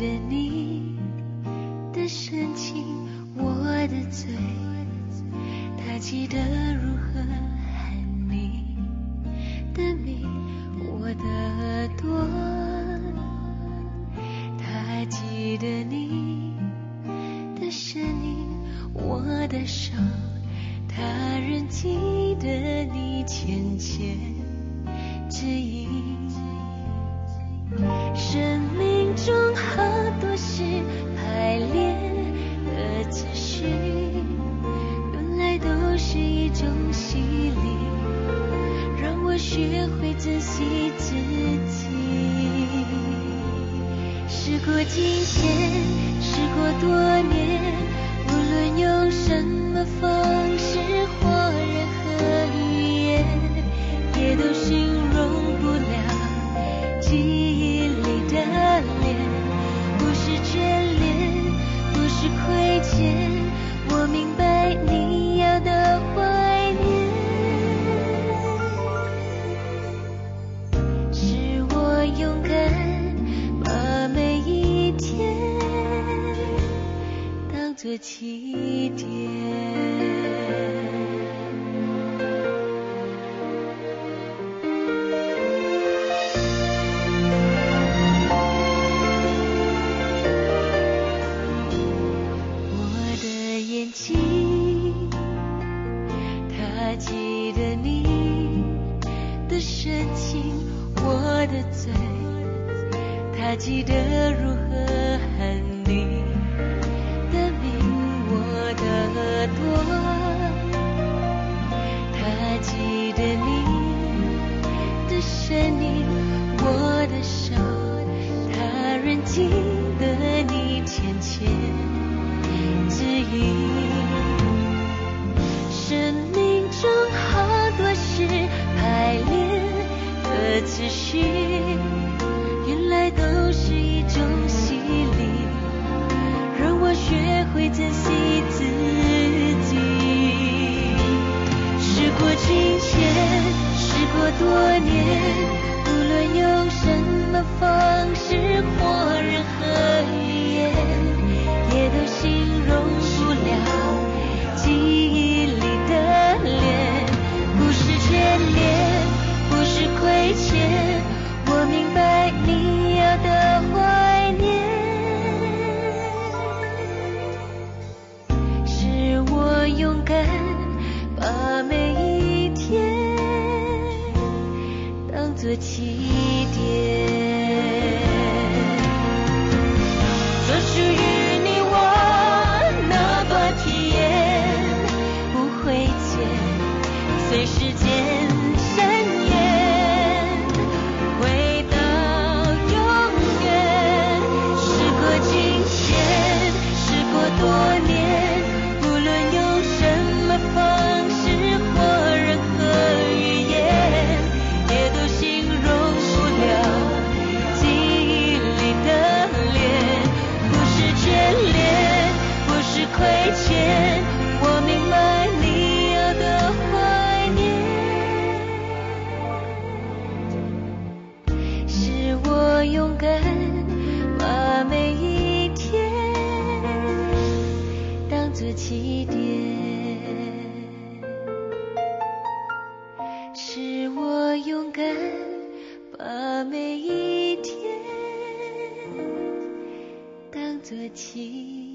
的你的深情，我的嘴，他记得如何喊你的名，我的耳朵，他记得你的声音，我的手，他仍记得你浅浅。指引。种洗礼，让我学会珍惜自己。时过境迁，时过多年，无论用什么方式活当作起点。我的眼睛，它记得你的深情；我的嘴，它记得如何喊耳朵，它记得你的声音；我的手，它仍记得你浅浅。指引。生命中好多事排练的资讯，原来都是一种洗礼，让我学会珍惜自己。时过的起点。这属于你我那段体验，不会减，随时间把每一天。当作晴